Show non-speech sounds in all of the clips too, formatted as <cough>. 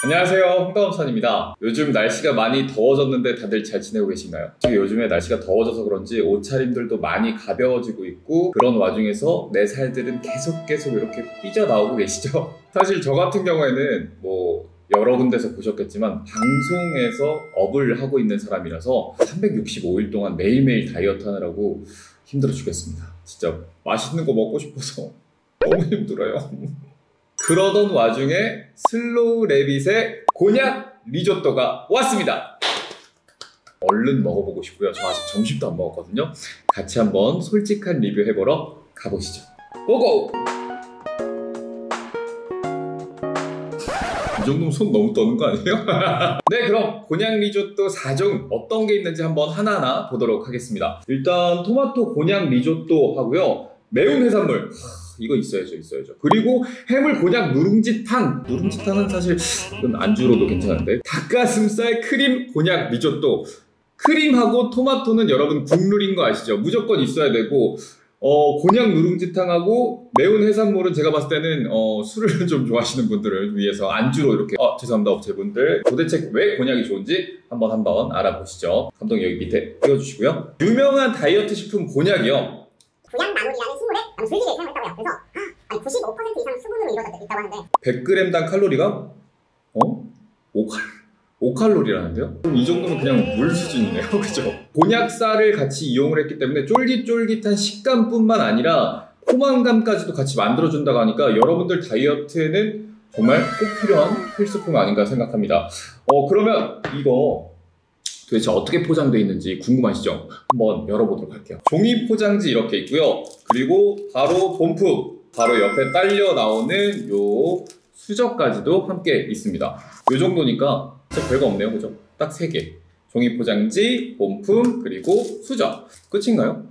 안녕하세요 홍다원찬입니다 요즘 날씨가 많이 더워졌는데 다들 잘 지내고 계신가요? 지금 요즘에 날씨가 더워져서 그런지 옷차림들도 많이 가벼워지고 있고 그런 와중에서 내 살들은 계속 계속 이렇게 삐져나오고 계시죠? <laughs> 사실 저 같은 경우에는 뭐 여러 군데서 보셨겠지만 방송에서 업을 하고 있는 사람이라서 365일 동안 매일매일 다이어트 하느라고 힘들어 죽겠습니다 진짜 맛있는 거 먹고 싶어서 <laughs> 너무 힘들어요 그러던 와중에 슬로우래빗의 곤약 리조또가 왔습니다. 얼른 먹어보고 싶고요. 저 아직 점심도 안 먹었거든요. 같이 한번 솔직한 리뷰 해보러 가보시죠. Go go! 이 정도면 손 너무 떠는 거 아니에요? <laughs> 네, 그럼 곤약 리조또 4종 어떤 게 있는지 한번 하나하나 보도록 하겠습니다. 일단 토마토 곤약 리조또 하고요. 매운 해산물. 이거 있어야죠, 있어야죠. 그리고 해물 곤약 누룽지탕. 누룽지탕은 사실 이건 안주로도 괜찮은데. 닭가슴살 크림 곤약 리조또. 크림하고 토마토는 여러분 국룰인 거 아시죠? 무조건 있어야 되고 어, 곤약 누룽지탕하고 매운 해산물은 제가 봤을 때는 어, 술을 <laughs> 좀 좋아하시는 분들을 위해서 안주로 이렇게 어, 죄송합니다 업체분들 도대체 왜 곤약이 좋은지 한번 한번 알아보시죠 감독님 여기 밑에 띄워주시고요 유명한 다이어트 식품 곤약이요 구양 나물이라는 식물에 줄기를 사용했다고요. 그래서 아니 95% 이상 수분으로 이루어져 있다고 하는데 100g당 칼로리가 어? 5칼 5칼로리라는데요? 그럼 이 정도면 그냥 물 수준이네요. <laughs> 그죠? 곤약쌀을 같이 이용을 했기 때문에 쫄깃쫄깃한 식감뿐만 아니라 포만감까지도 같이 만들어준다고 하니까 여러분들 다이어트에는 정말 꼭 필요한 필수품 아닌가 생각합니다. 어, 그러면 이거 도대체 어떻게 포장되어 있는지 궁금하시죠? 한번 열어보도록 할게요. 종이 포장지 이렇게 있고요. 그리고 바로 본품, 바로 옆에 딸려 나오는 요 수저까지도 함께 있습니다. 요 정도니까 진짜 별거 없네요. 그죠? 딱 3개. 종이 포장지, 본품, 그리고 수저. 끝인가요?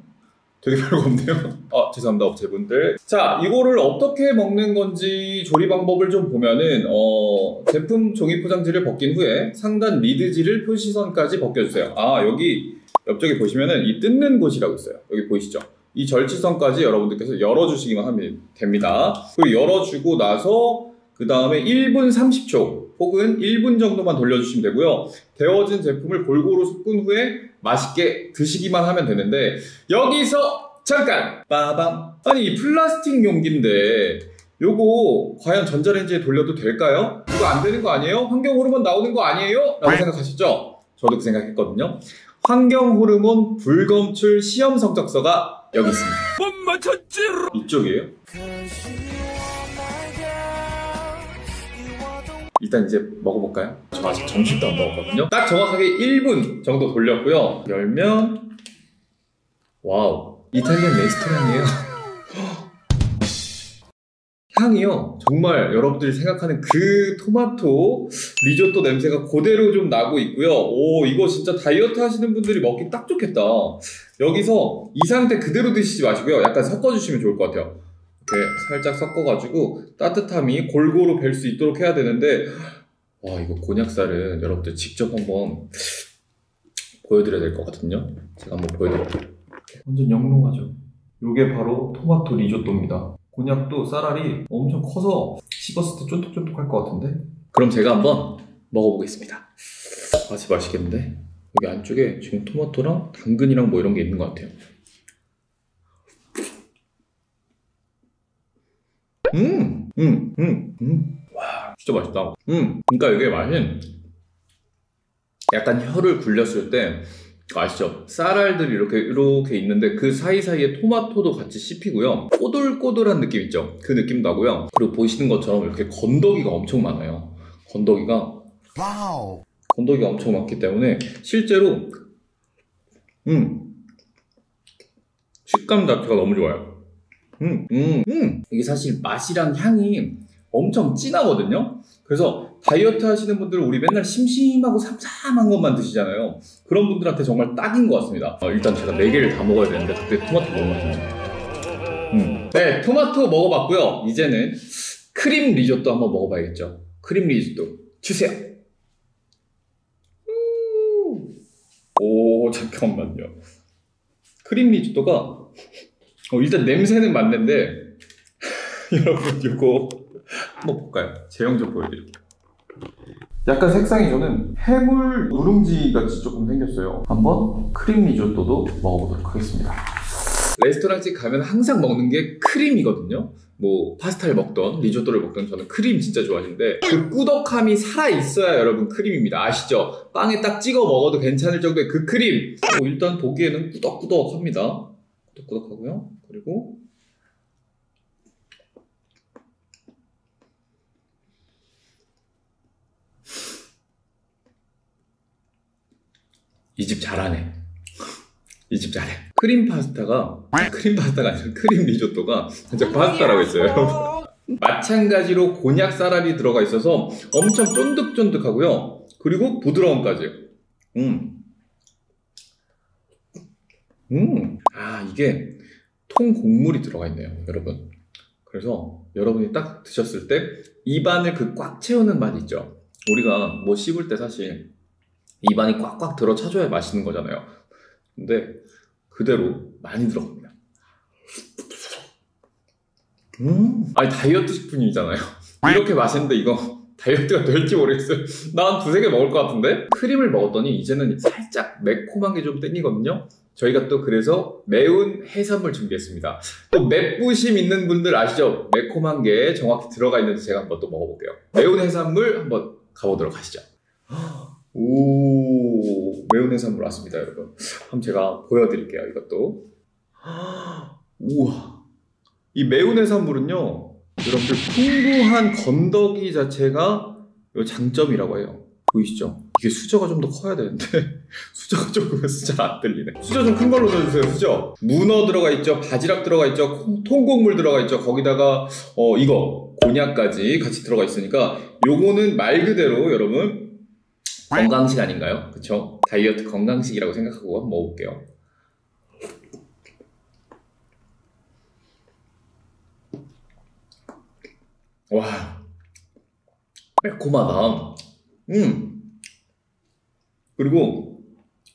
되게 별거 없네요. 아, <laughs> 죄송합니다, 업체분들. 자, 이거를 어떻게 먹는 건지 조리 방법을 좀 보면은, 어, 제품 종이 포장지를 벗긴 후에 상단 리드지를 표시선까지 벗겨주세요. 아, 여기 옆쪽에 보시면은 이 뜯는 곳이라고 있어요. 여기 보이시죠? 이 절치선까지 여러분들께서 열어주시기만 하면 됩니다. 그리고 열어주고 나서 그 다음에 1분 30초 혹은 1분 정도만 돌려주시면 되고요. 데워진 제품을 골고루 섞은 후에 맛있게 드시기만 하면 되는데 여기서 잠깐! 빠밤! 아니 이 플라스틱 용기인데 요거 과연 전자레인지에 돌려도 될까요? 이거 안 되는 거 아니에요? 환경 호르몬 나오는 거 아니에요? 라고 생각하시죠? 저도 그 생각했거든요. 환경 호르몬 불검출 시험 성적서가 여기 있습니다. 못 맞췄지? 이쪽이에요? 일단 이제 먹어볼까요? 저 아직 점심도 안 먹었거든요. 딱 정확하게 1분 정도 돌렸고요. 열면 wow 이탈리안 레스토랑이에요. <laughs> 향이요 정말 여러분들이 생각하는 그 토마토 리조또 냄새가 그대로 좀 나고 있고요. 오 이거 진짜 다이어트 하시는 분들이 먹기 딱 좋겠다. 여기서 이 상태 그대로 드시지 마시고요. 약간 섞어주시면 좋을 것 같아요. 이렇게 살짝 섞어가지고 따뜻함이 골고루 뵐 수 있도록 해야 되는데 와 이거 곤약살은 여러분들 직접 한번 보여드려야 될 것 같거든요. 제가 한번 보여드릴게요. 완전 영롱하죠? 이게 바로 토마토 리조또입니다. 곤약도 쌀알이 엄청 커서 씹었을 때 쫀득쫀득할 것 같은데? 그럼 제가 한번 먹어보겠습니다. 아 진짜 맛있겠는데? 여기 안쪽에 지금 토마토랑 당근이랑 뭐 이런 게 있는 것 같아요 음, 음, 음, 음. 와, 진짜 맛있다. 음, 그러니까 이게 맛은 약간 혀를 굴렸을 때 아시죠? 쌀알들이 이렇게 이렇게 있는데 그 사이사이에 토마토도 같이 씹히고요. 꼬들꼬들한 느낌 있죠? 그 느낌 나고요. 그리고 보시는 것처럼 이렇게 건더기가 엄청 많아요. 건더기가 wow. 건더기가 엄청 많기 때문에 실제로 음 식감 자체가 너무 좋아요. 음, 음, 음. 이게 사실 맛이랑 향이 엄청 진하거든요. 그래서 다이어트 하시는 분들은 우리 맨날 심심하고 삼삼한 것만 드시잖아요. 그런 분들한테 정말 딱인 것 같습니다. 어, 일단 제가 4개를 다 먹어야 되는데 그때 토마토 맛있네요. 음. 네, 토마토 먹어봤고요. 이제는 크림 리조또 한번 먹어봐야겠죠. 크림 리조또 주세요. 음. 오, 잠깐만요. 크림 리조또가 어, 일단 냄새는 맞는데 <laughs> 여러분 이거 한번 볼까요? 제형 좀 보여드릴게요. 약간 색상이 저는 해물 누룽지 같이 조금 생겼어요. 한번 크림 리조또도 먹어보도록 하겠습니다. 레스토랑집 가면 항상 먹는 게 크림이거든요. 뭐 파스타를 먹던 리조또를 먹던 저는 크림 진짜 좋아하는데 그 꾸덕함이 살아 있어야 여러분 크림입니다. 아시죠? 빵에 딱 찍어 먹어도 괜찮을 정도의 그 크림. 뭐 일단 보기에는 꾸덕꾸덕합니다. 꾸덕꾸덕하고요. 그리고 이 집 잘하네. 이 집 잘해. 크림 파스타가 아, 크림 파스타가 아니라 크림 리조또가 진짜 파스타라고 했어요. 마찬가지로 곤약 쌀알이 들어가 있어서 엄청 쫀득쫀득하고요. 그리고 부드러움까지. 음. 음. 아, 이게 통 곡물이 들어가 있네요, 여러분. 그래서 여러분이 딱 드셨을 때 입안을 그 꽉 채우는 맛 있죠. 우리가 뭐 씹을 때 사실 입안이 꽉꽉 들어 차줘야 맛있는 거잖아요. 근데 그대로 많이 들어갑니다. 음, 아니 다이어트 식품이잖아요. 이렇게 맛있는데 이거 다이어트가 될지 모르겠어요. 나한 두세 개 먹을 것 같은데? 크림을 먹었더니 이제는 살짝 매콤한 게 좀 땡기거든요. 저희가 또 그래서 매운 해산물 준비했습니다. 또 맵부심 있는 분들 아시죠? 매콤한 게 정확히 들어가 있는지 제가 한번 또 먹어볼게요. 매운 해산물 한번 가보도록 하시죠. 오, 매운 해산물 왔습니다, 여러분. 한번 제가 보여드릴게요, 이것도. 우와. 이 매운 해산물은요, 여러분들 풍부한 건더기 자체가 요 장점이라고 해요. 보이시죠? 이게 수저가 좀 더 커야 되는데 <laughs> 수저가 조금해서 잘 안 들리네. 수저 좀 큰 걸로 넣어주세요. 수저. 문어 들어가 있죠. 바지락 들어가 있죠. 콩- 통곡물 들어가 있죠. 거기다가 어 이거 곤약까지 같이 들어가 있으니까 요거는 말 그대로 여러분 건강식 아닌가요? 그쵸? 다이어트 건강식이라고 생각하고 한번 먹어볼게요. 와 매콤하다. 음. 그리고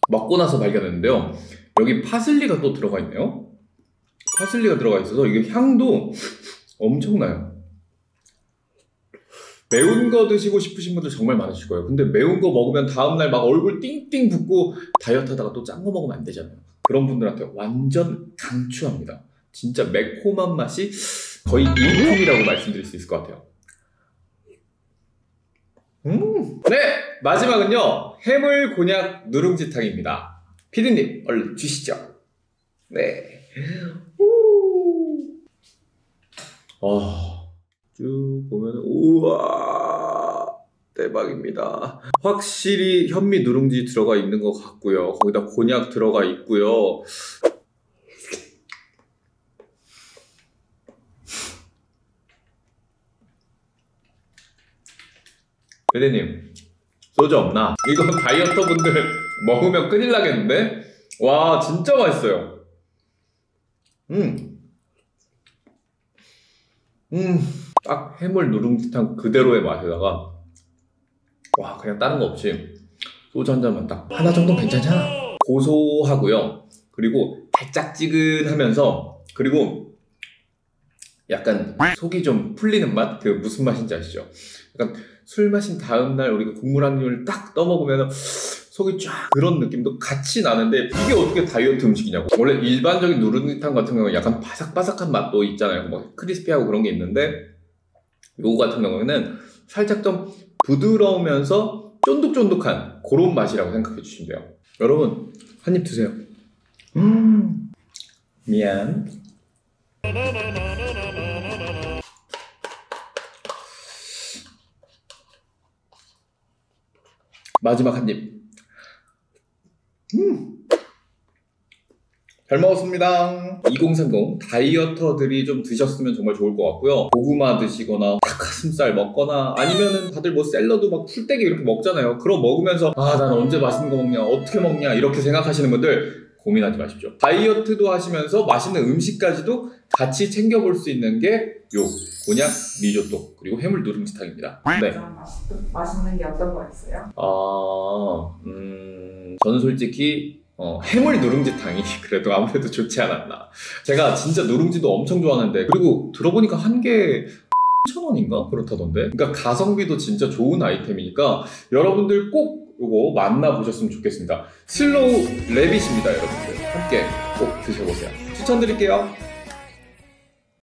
먹고 나서 발견했는데요. 여기 파슬리가 또 들어가 있네요. 파슬리가 들어가 있어서 이게 향도 엄청나요. 매운 거 드시고 싶으신 분들 정말 많으실 거예요. 근데 매운 거 먹으면 다음날 막 얼굴 띵띵 붓고 다이어트 하다가 또 짠 거 먹으면 안 되잖아요. 그런 분들한테 완전 강추합니다. 진짜 매콤한 맛이 거의 일품이라고 말씀드릴 수 있을 것 같아요. 음. 네! 마지막은요, 해물 곤약 누룽지탕입니다. 피디님, 얼른 주시죠. 네. 우. 아, 쭉 보면, 우와, 대박입니다. 확실히 현미 누룽지 들어가 있는 것 같고요. 거기다 곤약 들어가 있고요. 피디님, 소주 없나? 이거 <laughs> 다이어터 분들 먹으면 큰일 나겠는데? 와, 진짜 맛있어요. 음. 음. 딱 해물 누룽지탕 그대로의 맛에다가 와, 그냥 다른 거 없이 소주 한 잔만 딱 하나 정도 괜찮잖아. 고소하고요. 그리고 달짝지근하면서 그리고 약간 속이 좀 풀리는 맛? 그 무슨 맛인지 아시죠? 약간 술 마신 다음날 우리가 국물 한 입을 딱 떠먹으면 속이 쫙 그런 느낌도 같이 나는데 이게 어떻게 다이어트 음식이냐고. 원래 일반적인 누룽지탕 같은 경우는 약간 바삭바삭한 맛도 있잖아요. 뭐 크리스피하고 그런 게 있는데 요거 같은 경우에는 살짝 좀 부드러우면서 쫀득쫀득한 그런 맛이라고 생각해 주시면 돼요. 여러분 한 입 드세요. 음. 미안 마지막 한 입. 음. 잘 먹었습니다. 2030 다이어터들이 좀 드셨으면 정말 좋을 것 같고요. 고구마 드시거나 닭가슴살 먹거나 아니면은 다들 뭐 샐러드 막 풀떼기 이렇게 먹잖아요. 그럼 먹으면서 아 난 언제 맛있는 거 먹냐 어떻게 먹냐 이렇게 생각하시는 분들 고민하지 마십시오. 다이어트도 하시면서 맛있는 음식까지도 같이 챙겨볼 수 있는 게 요 곤약 리조또 그리고 해물 누룽지탕입니다. 네. 맛, 맛있는 게 어떤 거였어요? 아, 음, 저는 솔직히 어, 해물 누룽지탕이 <laughs> 그래도 아무래도 좋지 않았나. 제가 진짜 누룽지도 엄청 좋아하는데 그리고 들어보니까 한개 <laughs> 3,000원인가? 그렇다던데. 그러니까 가성비도 진짜 좋은 아이템이니까 여러분들 꼭 이거 만나보셨으면 좋겠습니다. 슬로우래빗입니다, 여러분들. 함께 꼭 드셔보세요. 추천드릴게요.